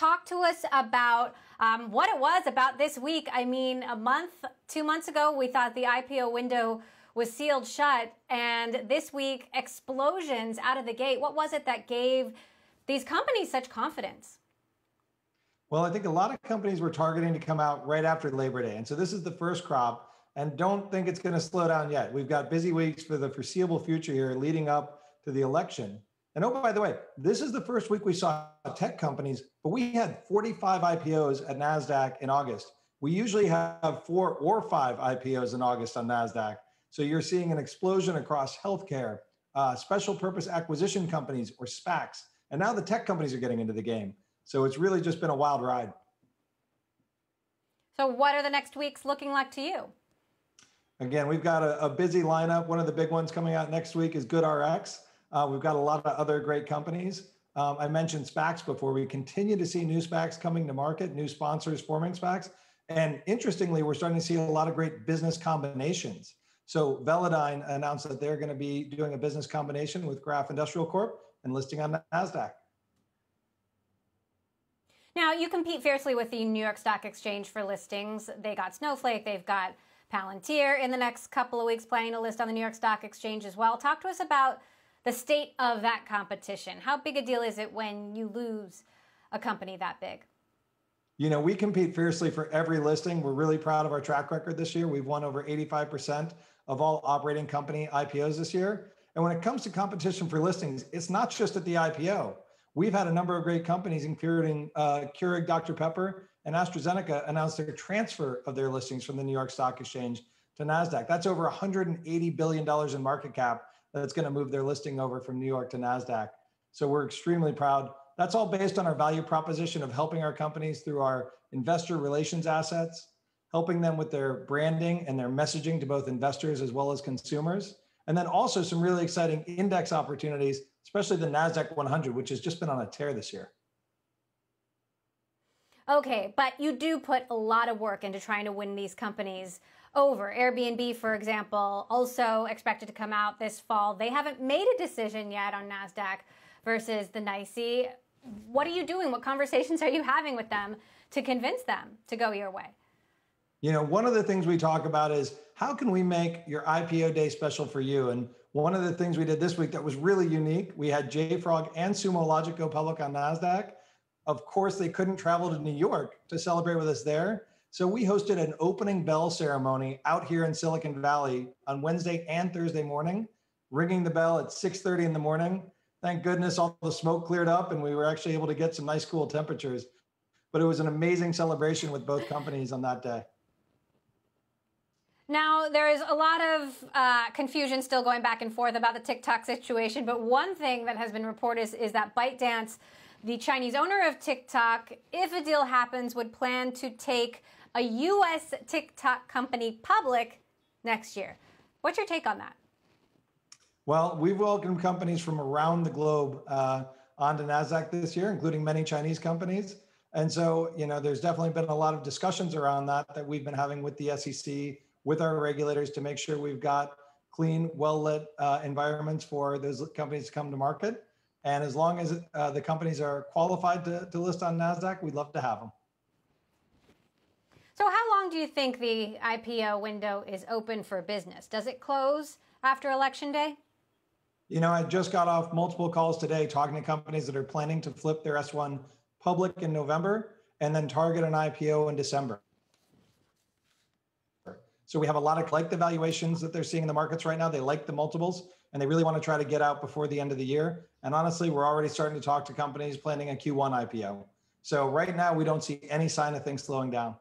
talk to us about um, what it was about this week. I mean, a month, two months ago, we thought the IPO window was sealed shut, and this week, explosions out of the gate. What was it that gave these companies such confidence? Well, I think a lot of companies were targeting to come out right after Labor Day. And so this is the first crop. And don't think it's going to slow down yet. We've got busy weeks for the foreseeable future here leading up to the election. And oh, by the way, this is the first week we saw tech companies, but we had 45 IPOs at NASDAQ in August. We usually have four or five IPOs in August on NASDAQ. So you're seeing an explosion across healthcare, uh, special purpose acquisition companies or SPACs. And now the tech companies are getting into the game. So it's really just been a wild ride. So, what are the next weeks looking like to you? Again, we've got a, a busy lineup. One of the big ones coming out next week is GoodRx. Uh, we've got a lot of other great companies. Um, I mentioned SPACs before. We continue to see new SPACs coming to market, new sponsors forming SPACs. And interestingly, we're starting to see a lot of great business combinations. So Velodyne announced that they're going to be doing a business combination with Graf Industrial Corp and listing on NASDAQ. Now, you compete fiercely with the New York Stock Exchange for listings. They got Snowflake, they've got Palantir in the next couple of weeks planning to list on the New York Stock Exchange as well. Talk to us about the state of that competition. How big a deal is it when you lose a company that big? You know, we compete fiercely for every listing. We're really proud of our track record this year. We've won over 85% of all operating company IPOs this year. And when it comes to competition for listings, it's not just at the IPO. We've had a number of great companies, including uh, Keurig Dr. Pepper and AstraZeneca, announce their transfer of their listings from the New York Stock Exchange to NASDAQ. That's over $180 billion in market cap that's going to move their listing over from New York to NASDAQ. So we're extremely proud. That's all based on our value proposition of helping our companies through our investor relations assets, helping them with their branding and their messaging to both investors as well as consumers. And then also some really exciting index opportunities, especially the NASDAQ 100, which has just been on a tear this year. Okay, but you do put a lot of work into trying to win these companies over. Airbnb, for example, also expected to come out this fall. They haven't made a decision yet on NASDAQ versus the NYSE. What are you doing? What conversations are you having with them to convince them to go your way? You know, one of the things we talk about is how can we make your IPO day special for you? And one of the things we did this week that was really unique, we had JFrog and Sumo Logic go public on NASDAQ. Of course, they couldn't travel to New York to celebrate with us there. So we hosted an opening bell ceremony out here in Silicon Valley on Wednesday and Thursday morning, ringing the bell at 6:30 in the morning. Thank goodness all the smoke cleared up and we were actually able to get some nice cool temperatures. But it was an amazing celebration with both companies on that day. Now, there is a lot of uh, confusion still going back and forth about the TikTok situation, but one thing that has been reported is, is that ByteDance, the Chinese owner of TikTok, if a deal happens, would plan to take a U.S. TikTok company public next year. What's your take on that? Well, we've welcomed companies from around the globe uh, onto NASDAQ this year, including many Chinese companies. And so, you know, there's definitely been a lot of discussions around that that we've been having with the SEC, with our regulators to make sure we've got clean, well lit uh, environments for those companies to come to market. And as long as uh, the companies are qualified to, to list on NASDAQ, we'd love to have them. So, how long do you think the IPO window is open for business? Does it close after Election Day? You know, I just got off multiple calls today talking to companies that are planning to flip their S1 public in November and then target an IPO in December. So we have a lot of like the valuations that they're seeing in the markets right now. They like the multiples and they really want to try to get out before the end of the year. And honestly, we're already starting to talk to companies planning a Q1 IPO. So right now, we don't see any sign of things slowing down.